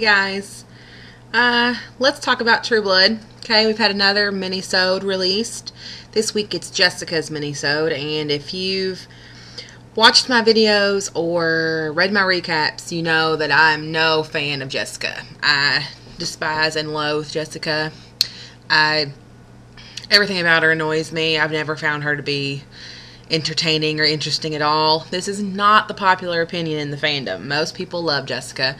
Guys, uh, let's talk about True Blood. Okay, we've had another mini-sode released. This week it's Jessica's mini-sode, and if you've watched my videos or read my recaps, you know that I'm no fan of Jessica. I despise and loathe Jessica. I everything about her annoys me. I've never found her to be entertaining or interesting at all. This is not the popular opinion in the fandom. Most people love Jessica.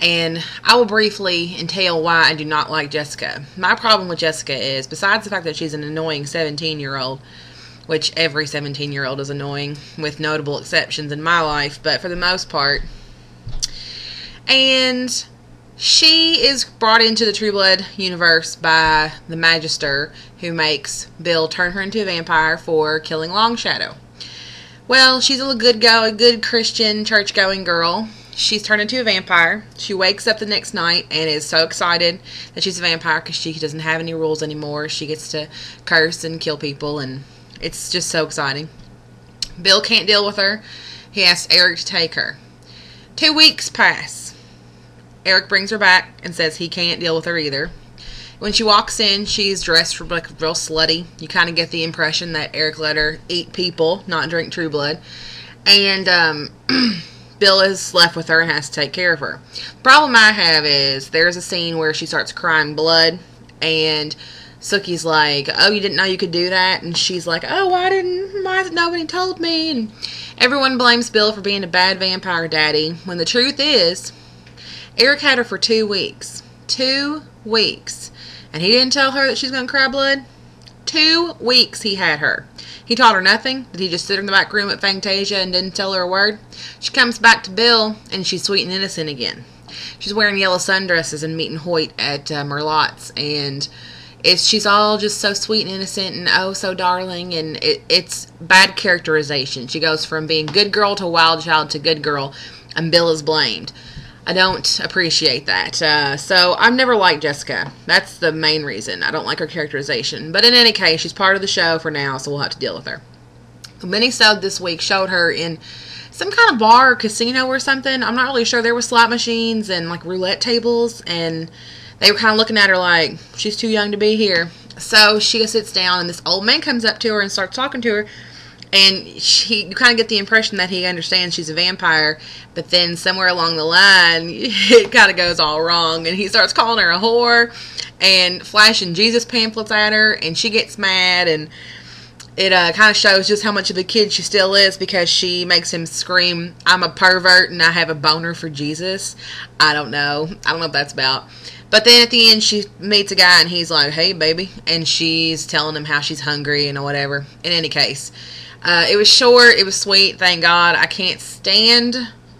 And I will briefly entail why I do not like Jessica. My problem with Jessica is, besides the fact that she's an annoying 17 year old, which every 17 year old is annoying, with notable exceptions in my life, but for the most part. And she is brought into the True Blood universe by the Magister, who makes Bill turn her into a vampire for killing Long Shadow. Well, she's a good go, a good Christian church going girl. She's turned into a vampire. She wakes up the next night and is so excited that she's a vampire because she doesn't have any rules anymore. She gets to curse and kill people, and it's just so exciting. Bill can't deal with her. He asks Eric to take her. Two weeks pass. Eric brings her back and says he can't deal with her either. When she walks in, she's dressed for like real slutty. You kind of get the impression that Eric let her eat people, not drink True Blood. And um, Bill is left with her and has to take care of her. Problem I have is there's a scene where she starts crying blood, and Sookie's like, "Oh, you didn't know you could do that," and she's like, "Oh, why didn't why nobody told me?" And everyone blames Bill for being a bad vampire daddy. When the truth is, Eric had her for two weeks. Two weeks. And he didn't tell her that she's going to cry blood? Two weeks he had her. He taught her nothing. Did he just sit in the back room at Fangtasia and didn't tell her a word? She comes back to Bill and she's sweet and innocent again. She's wearing yellow sundresses and meeting Hoyt at uh, Merlotte's and it's she's all just so sweet and innocent and oh so darling and it, it's bad characterization. She goes from being good girl to wild child to good girl and Bill is blamed. I don't appreciate that. Uh, so I've never liked Jessica. That's the main reason. I don't like her characterization. But in any case, she's part of the show for now, so we'll have to deal with her. The mini-sode this week showed her in some kind of bar or casino or something. I'm not really sure. There were slot machines and like roulette tables, and they were kind of looking at her like she's too young to be here. So she sits down, and this old man comes up to her and starts talking to her and she you kind of get the impression that he understands she's a vampire but then somewhere along the line it kind of goes all wrong and he starts calling her a whore and flashing jesus pamphlets at her and she gets mad and it uh, kind of shows just how much of a kid she still is because she makes him scream i'm a pervert and i have a boner for jesus i don't know i don't know what that's about but then at the end, she meets a guy and he's like, hey, baby. And she's telling him how she's hungry and whatever. In any case, uh, it was short. It was sweet. Thank God. I can't stand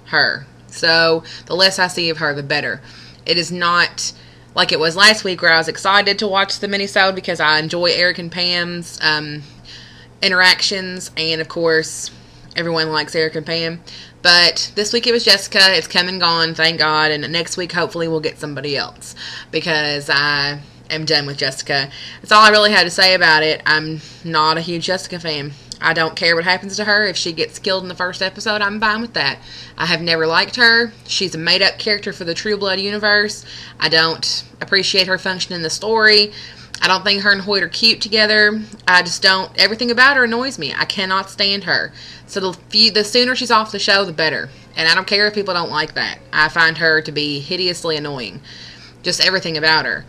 her. So the less I see of her, the better. It is not like it was last week where I was excited to watch the minisode because I enjoy Eric and Pam's um, interactions. And of course, everyone likes Eric and Pam. But this week it was Jessica. It's come and gone, thank God. And next week, hopefully, we'll get somebody else because I am done with Jessica. That's all I really had to say about it. I'm not a huge Jessica fan. I don't care what happens to her. If she gets killed in the first episode, I'm fine with that. I have never liked her. She's a made up character for the True Blood universe. I don't appreciate her function in the story. I don't think her and Hoyt are cute together. I just don't. Everything about her annoys me. I cannot stand her. So the few, the sooner she's off the show, the better. And I don't care if people don't like that. I find her to be hideously annoying. Just everything about her.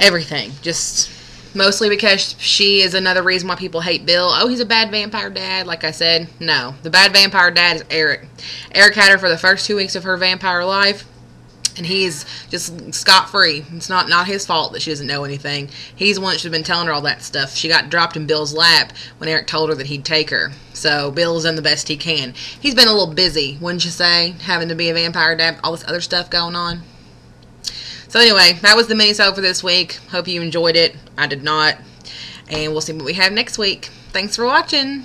Everything. Just mostly because she is another reason why people hate Bill. Oh, he's a bad vampire dad. Like I said, no. The bad vampire dad is Eric. Eric had her for the first two weeks of her vampire life, and he's just scot free. It's not not his fault that she doesn't know anything. He's the one that should have been telling her all that stuff. She got dropped in Bill's lap when Eric told her that he'd take her. So Bill's done the best he can. He's been a little busy, wouldn't you say, having to be a vampire dad, all this other stuff going on. So anyway, that was the mini sale for this week. Hope you enjoyed it. I did not. And we'll see what we have next week. Thanks for watching.